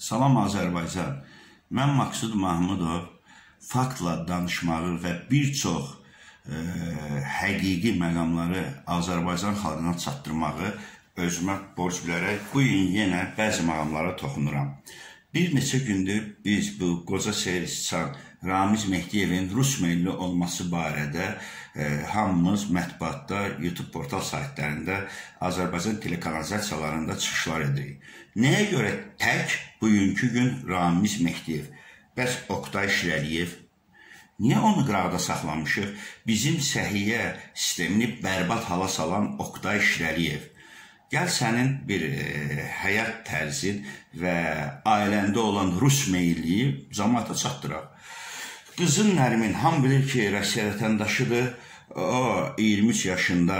Salam Azərbaycan. Mən Maksud Mahmudov faktla danışmağı və bir çox e, həqiqi məqamları Azərbaycan xalqına çatdırmağı özümə borc bilərək bu gün yenə bəzi məqamlara toxunuram. Bir neçə gündür biz bu qoca seyirçiçan Ramiz Mehdiyevin rus milli olması barədə e, hamımız mətbuatda, YouTube portal saytlarında, Azərbaycan telekanalizasiyalarında çıxışlar edirik. Nəyə görə tək bugünkü gün Ramiz Mehdiyev, bəs Oqtay Şirəliyev Niyə onu qıraqda saxlamışıq? Bizim səhiyyə sistemini bərbad hala salan Oqtay Şirəliyev. Gəl sənin bir e, həyat tərzin və ailəndə olan rus meyilliyi cəmaata çatdıraq. Qızın Nərmin ham bilir ki, Rusiya vətəndaşıdır. O 23 yaşında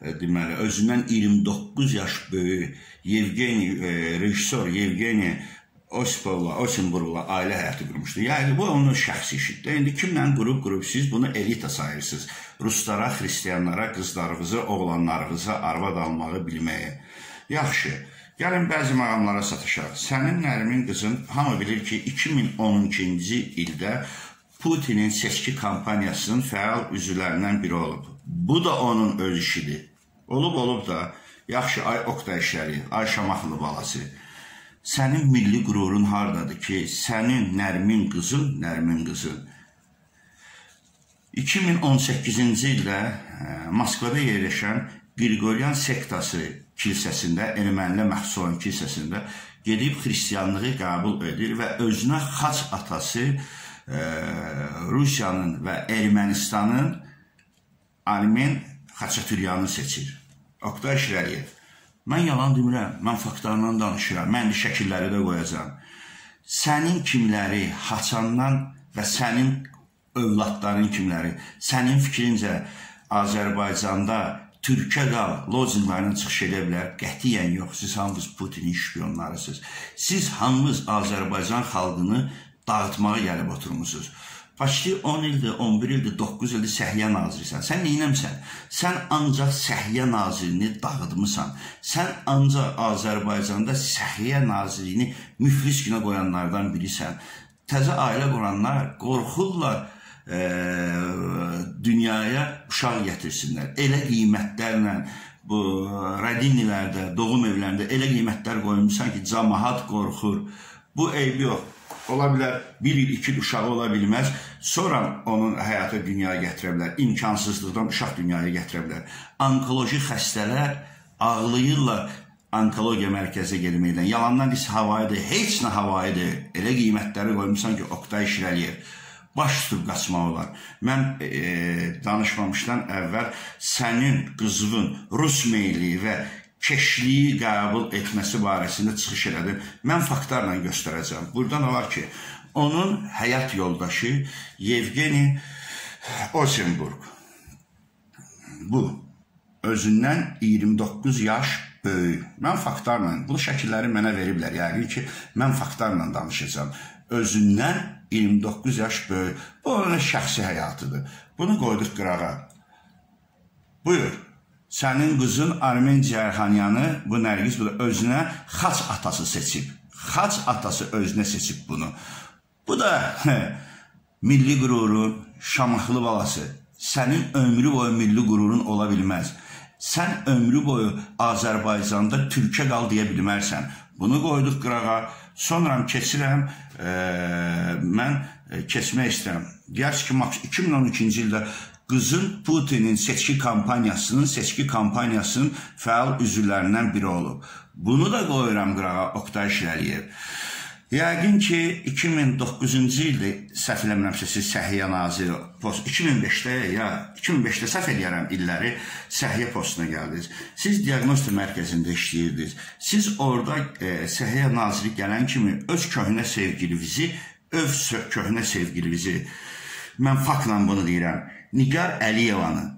e, deməli özündən 29 yaş böyük Yevgeni e, rejissor Yevgeni Osipovla, Osenburgla ailə həyatı qurmuşdu. Yəni bu onun şəxsi işidir. İndi kimlə qrup siz bunu elita sayırsınız. Ruslara, xristianlara, qızlarınızı, oğlanlarınıza arvad almağı bilməyi. Yaxşı. Gəlin bəzi məqamlara satışaq. Sənin Nərmin qızın hamı bilir ki, 2012-ci ildə Putinin seçki kampaniyasının fəal üzvlərindən biri olub. Bu da onun öz işidir. Olub olub da, yaxşı ay Oqtay işləri, ay Şamaxlı balası. Sənin milli qürurun hardadır ki, sənin Nərmin qızın, Nərmin qızın 2018-ci ildə e, Moskvada yerləşən Qriqoryan sektası kilsəsində, ermənilər məxsus olan kilsəsində gedib xristianlığı qəbul edir və özünə xaç atası Rusiyanın və Ermənistanın Armen Xaçatüryanı seçir. Oqtay Şirəliyev. Mən yalan demirəm, mən faktlarla danışıram, mən şəkilləri də qoyacağam. Sənin kimləri Haçandan və sənin övladların kimləri, sənin fikrincə Azərbaycanda Türkə qal lozinglarına çıxış edə bilər. Qətiyyən yox. Siz hamınız Putinin şpiyonlarısınız. Siz hamınız Azərbaycan xalqını dağıtmağa gəlib oturmusunuz. Başlı 10 ildir, 11 ildir, 9 ildir səhiyyə nazirisən. Sən neynəmsən? Sən ancaq səhiyyə nazirini dağıtmısan. Sən ancaq Azərbaycanda səhiyyə nazirini müflis günə qoyanlardan birisən. Təzə ailə quranlar qorxurlar e, dünyaya uşaq gətirsinlər. Elə qiymətlərlə bu radinilərdə, doğum evlərində elə qiymətlər qoymusan ki, cəmaət qorxur. Bu eybi yox. Ola bilər, bir il, iki il uşağı ola bilməz, sonra onun həyata dünyaya gətirə bilər, imkansızlıqdan uşaq dünyaya gətirə bilər. Onkoloji xəstələr ağlayırlar onkologiya mərkəzə gelməkdən. Yalandan biz havayıdır, heç nə havayıdır. Elə qiymətləri qoymusan ki, Oqtay Şirəliyev baş tutub qaçmaq olar. Mən e, danışmamışdan əvvəl sənin qızının rus meyli və keşliyi qəbul etməsi barəsində çıxış elədim. Mən faktlarla göstərəcəm. Burada nə var ki, onun həyat yoldaşı Yevgeni Osenburg. Bu özündən 29 yaş böyük. Mən faktlarla, bu şəkilləri mənə veriblər. Yəqin ki, mən faktlarla danışacağam. Özündən 29 yaş böyük. Bu onun şəxsi həyatıdır. Bunu qoyduq qırağa. Buyur. Sənin qızın Armen Cərhanyanı bu Nərgiz bu da özünə xaç atası seçib. Xaç atası özünə seçib bunu. Bu da hə, milli qürurun Şamaxlı balası. Sənin ömrü boyu milli qürurun ola bilməz. Sən ömrü boyu Azərbaycanda türkə qal deyə bilmərsən. Bunu qoyduq qırağa. Sonra keçirəm, e, mən keçmək istəyirəm. Deyərs ki, 2012-ci ildə qızın Putinin seçki kampaniyasının, seçki kampaniyasının fəal üzvlərindən biri olub. Bunu da qoyuram qırağa Oqtay Şirəliyev. Yəqin ki 2009-cu ildə səhv eləmirəmsə siz Səhiyyə naziri post 2005-də ya 2005-də səhv eləyərəm illəri Səhiyyə postuna gəldiniz. Siz diaqnostika mərkəzində işləyirdiniz. Siz orada e, Səhiyyə naziri gələn kimi öz köhnə sevgilinizi, öz köhnə sevgilinizi mən faktla bunu deyirəm Nigar Əliyevanı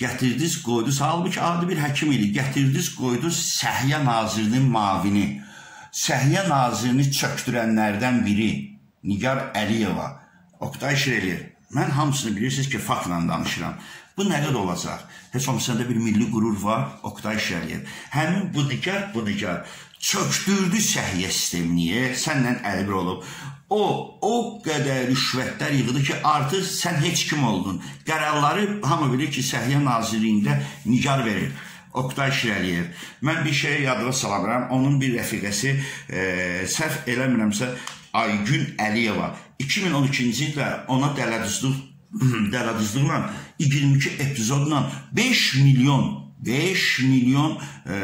gətirdiniz, qoydunuz. Halbuki adi bir həkim idi. Gətirdiniz, qoydunuz Səhiyyə Nazirinin mavini. Səhiyyə Nazirini çöktürənlərdən biri Nigar Əliyeva, Oqtay Şireliyev. Mən hamısını bilirsiniz ki, faktla danışıram. Bu nə qədər olacaq? Heç olmasa da bir milli qürur var, Oqtay Şəriyev. Həmin bu nigar, bu nigar çökdürdü səhiyyə sistemini, səndən əlbir olub. O, o qədər rüşvətlər yığdı ki, artıq sən heç kim oldun. Qərarları hamı bilir ki, Səhiyyə Nazirliyində nigar verir. Oktay Şirəliyev. Mən bir şey yadıma sala bilirəm. Onun bir rəfiqəsi, e, səhv eləmirəmsə, Aygün Əliyeva 2012-ci ildə ona dələduzluq dələduzluqla 22 epizodla 5 milyon 5 milyon e,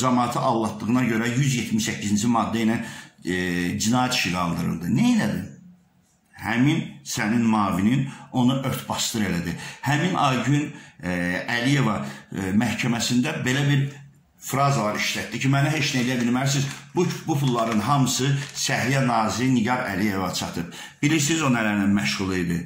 cəmaatı allatdığına görə 178-ci maddə ilə e, cinayət işi qaldırıldı. Nə elədi? Həmin sənin mavinin onu örtbasdır elədi. Həmin Aygün e, Əliyeva e, məhkəməsində belə bir frazalar işlətdi ki, mənə heç nə edə bilmərsiniz. Bu, bu pulların hamısı Səhiyyə Naziri Nigar Əliyeva çatıb. Bilirsiniz o nələrlə məşğul idi?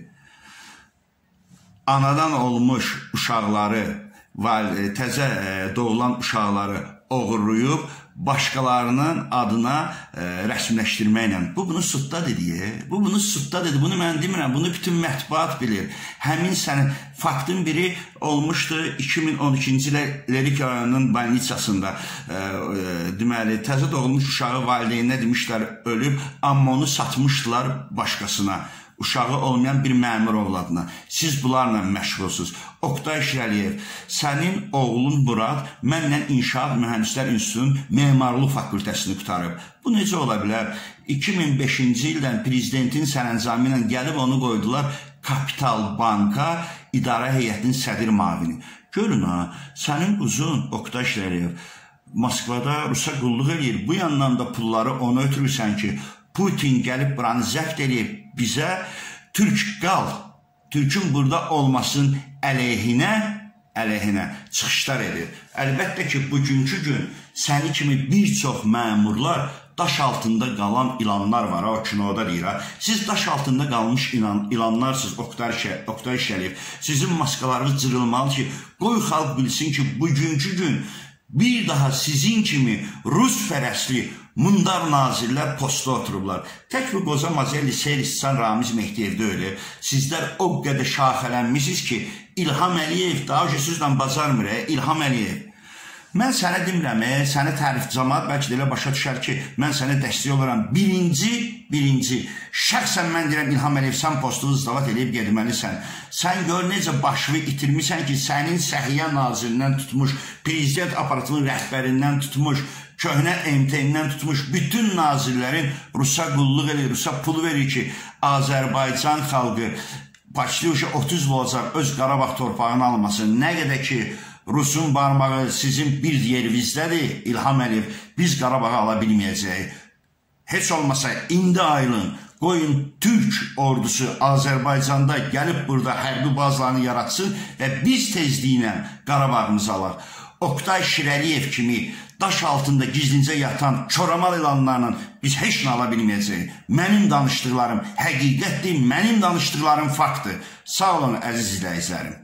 Anadan olmuş uşaqları, E, təzə e, doğulan uşaqları oğurlayıb başqalarının adına ə, rəsmiləşdirməklə. Bu bunu sudda dedi. Bu bunu sudda dedi. Bunu mən demirəm. Bunu bütün mətbuat bilir. Həmin sənin faktın biri olmuşdu 2012-ci ilə Lerik rayonunun bolnitsasında. Deməli, təzə doğulmuş uşağı valideyninə demişlər ölüb, amma onu satmışdılar başqasına uşağı olmayan bir məmur ovladına. Siz bunlarla məşğulsuz. Oktay Şirəliyev, sənin oğlun Murad mənlə İnşaat Mühəndislər İnstitutunun memarlıq fakültəsini qutarıb. Bu necə ola bilər? 2005-ci ildən prezidentin sərəncamı ilə gəlib onu qoydular Kapital Banka idarə heyətinin sədr mavini. Görün ha, sənin uzun Oktay Şirəliyev Moskvada Rusa qulluq eləyir. Bu yandan da pulları ona ötürürsən ki, Putin gəlib buranı zəbt edib bizə türk qal, türkün burada olmasının əleyhinə əleyhinə çıxışlar edir. Əlbəttə ki, bugünkü gün səni kimi bir çox məmurlar daş altında qalan ilanlar var, o kinoda deyir. Siz daş altında qalmış ilan, ilanlarsınız, Oktay, Şə, Oktay Şərif. Sizin maskalarınız cırılmalı ki, qoy xalq bilsin ki, bugünkü gün bir daha sizin kimi Rus fərəsli mundar nazirlər postda oturublar. Tək bu qoza Mazelli Seyristan Ramiz Mehdiyev deyil. Sizlər o qədər şaxələnmisiniz ki, İlham Əliyev daha sizlə bacarmır, İlham Əliyev. Mən sənə demirəm, e, səni tərif cəmaat bəlkə də elə başa düşər ki, mən sənə dəstək oluram. Birinci, birinci, şəxsən mən deyirəm İlham Əliyev sən postunu izdavat edib getməlisən. Sən gör necə başını itirmisən ki, sənin səhiyyə nazirindən tutmuş, prezident aparatının rəhbərindən tutmuş, köhnə MTN-dən tutmuş bütün nazirlərin Rusa qulluq edir, Rusa pul verir ki, Azərbaycan xalqı Paçlıyuşa 30 olacaq öz Qarabağ torpağını almasın. Nə qədər ki, Rusun barmağı sizin bir yerinizdədir İlham Əliyev, biz Qarabağı ala bilməyəcəyik. Heç olmasa indi ayrılın, Qoyun Türk ordusu Azərbaycanda gəlib burada hərbi bazalarını yaratsın və biz tezliklə Qarabağımızı alaq. Oktay Şirəliyev kimi daş altında gizlincə yatan çoramal ilanlarla biz heç nə ala bilməyəcəyik. Mənim danışdıqlarım həqiqətdir, mənim danışdıqlarım faktdır. Sağ olun əziz izləyicilərim.